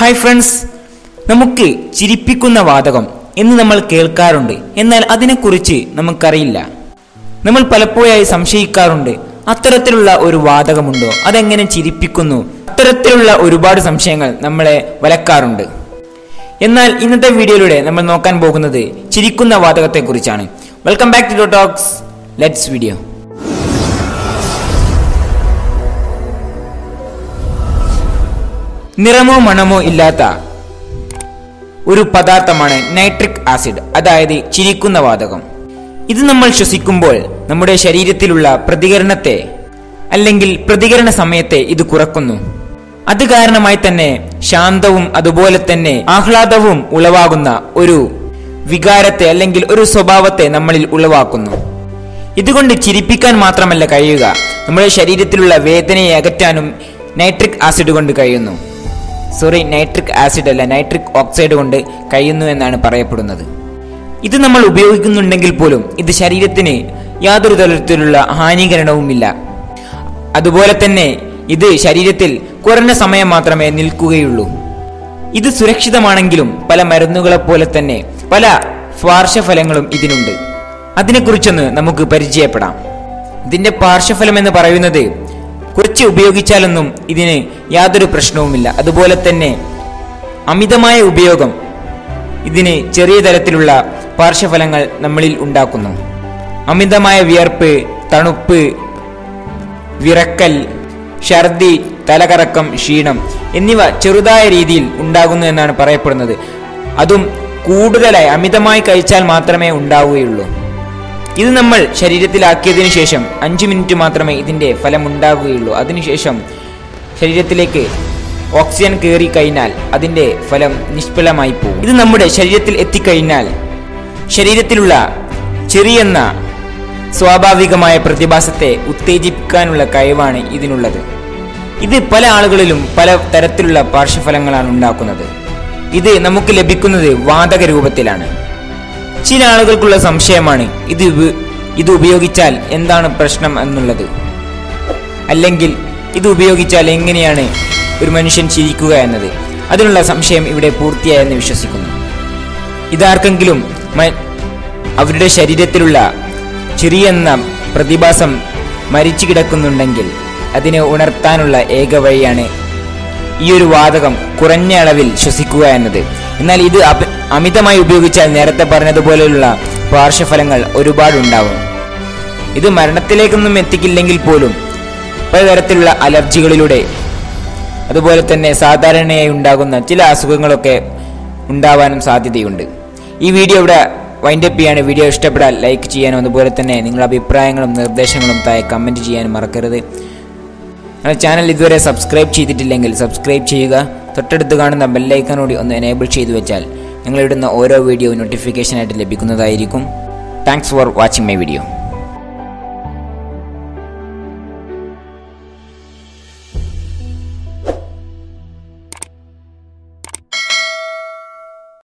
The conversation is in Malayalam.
ഹായ് ഫ്രണ്ട്സ് നമുക്ക് ചിരിപ്പിക്കുന്ന വാതകം എന്ന് നമ്മൾ കേൾക്കാറുണ്ട്. എന്നാൽ അതിനെക്കുറിച്ച് നമുക്കറിയില്ല. നമ്മൾ പലപ്പോഴായി സംശയിക്കാറുണ്ട് അത്തരത്തിലുള്ള ഒരു വാതകമുണ്ടോ? അതെങ്ങനെ ചിരിപ്പിക്കുന്നു? അത്തരത്തിലുള്ള ഒരുപാട് സംശയങ്ങൾ നമ്മളെ വലക്കാറുണ്ട്. എന്നാൽ ഇന്നത്തെ വീഡിയോയിലൂടെ നമ്മൾ നോക്കാൻ പോകുന്നത് ചിരിക്കുന്ന വാതകത്തെക്കുറിച്ചാണ്. Welcome back to talks let's video നിറമോ മണമോ ഇല്ലാത്ത ഒരു പദാർത്ഥമാണ് നൈട്രിക് ആസിഡ് അതായത് ചിരിക്കുന്ന വാതകം. ഇത് നമ്മൾ ശ്വസിക്കുമ്പോൾ നമ്മുടെ ശരീരത്തിലുള്ള പ്രതികരണത്തെ അല്ലെങ്കിൽ പ്രതികരണ സമയത്തെ ഇത് കുറക്കുന്നു. അത് കാരണമായി തന്നെ ശാന്തവും അതുപോലെ തന്നെ ആഹ്ലാദവും ഉളവാകുന്ന ഒരു വികാരത്തെ അല്ലെങ്കിൽ ഒരു സ്വഭാവത്തെ നമ്മളിൽ ഉളവാക്കുന്നു. ഇതുകൊണ്ട് ചിരിപ്പിക്കാൻ മാത്രമല്ല കഴിയുക. നമ്മുടെ ശരീരത്തിലുള്ള വേദനയെ അകറ്റാനും നൈട്രിക് ആസിഡ് കൊണ്ട് കഴിയുന്നു. സോറി നൈട്രിക് ആസിഡ് അല്ല നൈട്രിക് ഓക്സൈഡ് കൊണ്ട് കഴിയുന്നു എന്നാണ് പറയപ്പെടുന്നത്. ഇത് നമ്മൾ ഉപയോഗിക്കുന്നുണ്ടെങ്കിൽ പോലും ഇത് ശരീരത്തിന് യാതൊരു തരത്തിലുള്ള ഹാനികരണവുമില്ല. അതുപോലെ തന്നെ ഇത് ശരീരത്തിൽ കുറഞ്ഞ സമയം മാത്രമേ നിൽക്കുകയുള്ളൂ. ഇത് സുരക്ഷിതമാണെങ്കിലും പല മരുന്നുകളെ പോലെ തന്നെ പല പാർശ്വഫലങ്ങളും ഇതിനുണ്ട്. അതിനെക്കുറിച്ചൊന്ന് നമുക്ക് പരിചയപ്പെടാം. ഇതിന്റെ പാർശ്വഫലം എന്ന് പറയുന്നത് കുറച്ച് ഉപയോഗിച്ചാലൊന്നും ഇതിന് യാതൊരു പ്രശ്നവുമില്ല. അതുപോലെ തന്നെ അമിതമായ ഉപയോഗം ഇതിന് ചെറിയ തരത്തിലുള്ള പാർശ്വഫലങ്ങൾ നമ്മളിൽ ഉണ്ടാക്കുന്നു. അമിതമായ വിയർപ്പ് തണുപ്പ് വിറക്കൽ ഛർദി തലകറക്കം ക്ഷീണം എന്നിവ ചെറുതായ രീതിയിൽ ഉണ്ടാകുന്നു എന്നാണ് പറയപ്പെടുന്നത്. അതും കൂടുതലായി അമിതമായി കഴിച്ചാൽ മാത്രമേ ഉണ്ടാവുകയുള്ളൂ. ഇത് നമ്മൾ ശരീരത്തിലാക്കിയതിനു ശേഷം അഞ്ചു മിനിറ്റ് മാത്രമേ ഇതിന്റെ ഫലം ഉണ്ടാകുകയുള്ളൂ അതിനുശേഷം ശരീരത്തിലേക്ക് ഓക്സിജൻ കയറി കഴിഞ്ഞാൽ അതിന്റെ ഫലം നിഷ്ഫലമായി പോകും. ഇത് നമ്മുടെ ശരീരത്തിൽ എത്തിക്കഴിഞ്ഞാൽ ശരീരത്തിലുള്ള ചെറിയെന്ന സ്വാഭാവികമായ പ്രതിഭാസത്തെ ഉത്തേജിപ്പിക്കാനുള്ള കഴിവാണ് ഇതിനുള്ളത്. ഇത് പല ആളുകളിലും പല തരത്തിലുള്ള പാർശ്വഫലങ്ങളാണ് ഉണ്ടാക്കുന്നത്. ഇത് നമുക്ക് ലഭിക്കുന്നത് വാതക രൂപത്തിലാണ്. ചില ആളുകൾക്കുള്ള സംശയമാണ് ഇത് ഇത് ഉപയോഗിച്ചാൽ എന്താണ് പ്രശ്നം എന്നുള്ളത്. അല്ലെങ്കിൽ ഇത് ഉപയോഗിച്ചാൽ എങ്ങനെയാണ് ഒരു മനുഷ്യൻ ചിരിക്കുക എന്നത്. അതിനുള്ള സംശയം ഇവിടെ പൂർത്തിയായെന്ന് വിശ്വസിക്കുന്നു. ഇതാർക്കെങ്കിലും അവരുടെ ശരീരത്തിലുള്ള ചെറിയെന്ന പ്രതിഭാസം മരിച്ചു കിടക്കുന്നുണ്ടെങ്കിൽ അതിനെ ഉണർത്താനുള്ള ഏക വഴിയാണ് ഈ ഒരു വാതകം കുറഞ്ഞ അളവിൽ ശ്വസിക്കുക എന്നത്. എന്നാൽ ഇത് അമിതമായി ഉപയോഗിച്ചാൽ നേരത്തെ പറഞ്ഞതുപോലെയുള്ള പാർശ്വഫലങ്ങൾ ഒരുപാടുണ്ടാവും. ഇത് മരണത്തിലേക്കൊന്നും എത്തിക്കില്ലെങ്കിൽ പോലും പലതരത്തിലുള്ള അലർജികളിലൂടെ അതുപോലെ തന്നെ സാധാരണയായി ഉണ്ടാകുന്ന ചില അസുഖങ്ങളൊക്കെ ഉണ്ടാവാനും സാധ്യതയുണ്ട്. ഈ വീഡിയോ ഇവിടെ വൈൻഡപ്പ് ചെയ്യാണ്. വീഡിയോ ഇഷ്ടപ്പെടാൻ ലൈക്ക് ചെയ്യാനും അതുപോലെ തന്നെ നിങ്ങളുടെ അഭിപ്രായങ്ങളും നിർദ്ദേശങ്ങളും താഴെ കമന്റ് ചെയ്യാനും മറക്കരുത്. ചാനൽ ഇതുവരെ സബ്സ്ക്രൈബ് ചെയ്തിട്ടില്ലെങ്കിൽ സബ്സ്ക്രൈബ് ചെയ്യുക. തൊട്ടടുത്ത് കാണുന്ന ബെല്ലൈക്കനോട് ഒന്ന് എനേബിൾ ചെയ്തു വെച്ചാൽ ഞങ്ങളിടുന്ന ഓരോ വീഡിയോ നോട്ടിഫിക്കേഷനായിട്ട് ലഭിക്കുന്നതായിരിക്കും. Thanks for watching my video